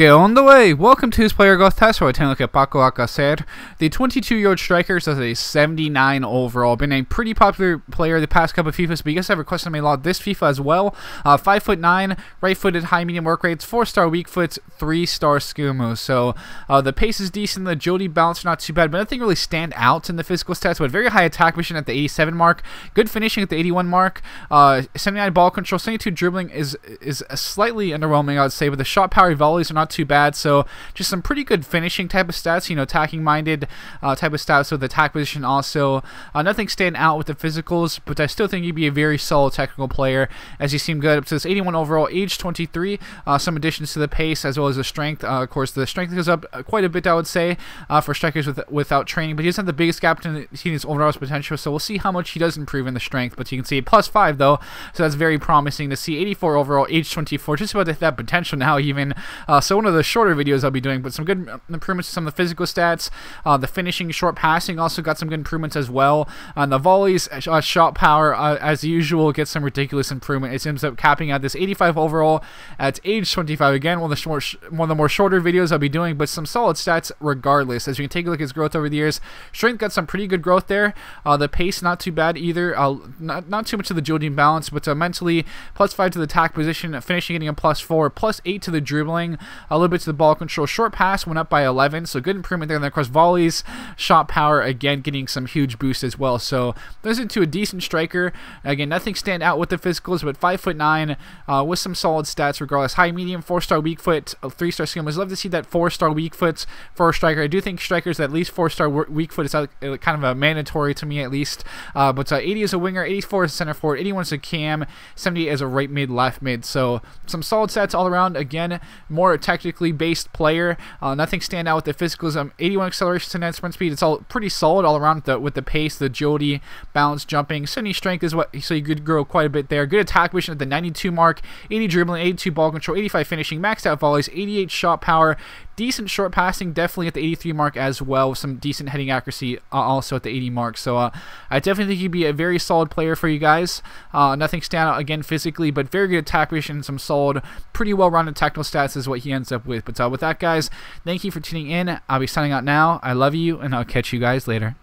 Que on the way? Welcome to his player growth test where we take a look at Paco Alcácer. The 22-year-old striker has a 79 overall. Been a pretty popular player the past couple of FIFAs, but you guys have requested him a lot this FIFA as well. Uh, 5'9", right-footed, high-medium work rates, 4-star weak foot, 3-star skill move. So uh, the pace is decent, the agility balance are not too bad, but nothing really stand out in the physical stats. But very high attack vision at the 87 mark, good finishing at the 81 mark, uh, 79 ball control, 72 dribbling is is slightly underwhelming, I would say, but the shot power volleys are not too bad. So just some pretty good finishing type of stats, you know, attacking minded uh, type of stats. The attack position also uh, nothing stand out with the physicals, but I still think he'd be a very solid technical player as he seemed good up to this 81 overall, age 23. Uh, some additions to the pace as well as the strength. Uh, of course, the strength goes up quite a bit, I would say, uh, for strikers with, without training, but he doesn't have the biggest gap in his overall potential. So we'll see how much he does improve in the strength. But you can see plus five though, so that's very promising to see. 84 overall, age 24, just about that potential now even. Uh, so one of the shorter videos I'll be doing, but some good improvements to some of the physical stats. Uh, the finishing, short passing also got some good improvements as well. Uh, the volleys, uh, shot power, uh, as usual, gets some ridiculous improvement. It ends up capping at this 85 overall at age 25. Again, one of the short, one of the more shorter videos I'll be doing, but some solid stats regardless. As you can take a look at his growth over the years, strength got some pretty good growth there. Uh, the pace not too bad either. Uh, not not too much of the agility balance, but uh, mentally plus five to the attack position, finishing getting a plus four, plus eight to the dribbling, a little bit to the ball control. Short pass went up by 11, so good improvement there. And then, of course, volleys, shot power, again, getting some huge boost as well. So, this into a decent striker. Again, nothing stand out with the physicals, but 5'9 uh, with some solid stats regardless. High, medium, 4-star weak foot, 3-star skill. I'd love to see that 4-star weak foot for a striker. I do think strikers at least 4-star weak foot is uh, kind of a mandatory to me at least. Uh, but uh, 80 is a winger, 84 is a center forward, 81 is a cam, 78 is a right mid, left mid. So, some solid stats all around. Again, more technically based player. Uh, nothing stand out with the physicals. Um, 81 acceleration, 10 sprint speed. It's all pretty solid all around with the, with the pace, the agility, balance, jumping. 70 strength is what so you could grow quite a bit there. Good attack vision at the 92 mark, 80 dribbling, 82 ball control, 85 finishing, maxed out volleys, 88 shot power, decent short passing, definitely at the 83 mark as well, some decent heading accuracy uh, also at the 80 mark. So uh, I definitely think he'd be a very solid player for you guys. Uh, nothing stand out again physically, but very good attack vision, some solid, pretty well-rounded technical stats is what he ends up with. But uh, with that, guys, thank you for tuning in. I'll be signing out now. I love you, and I'll catch you guys later.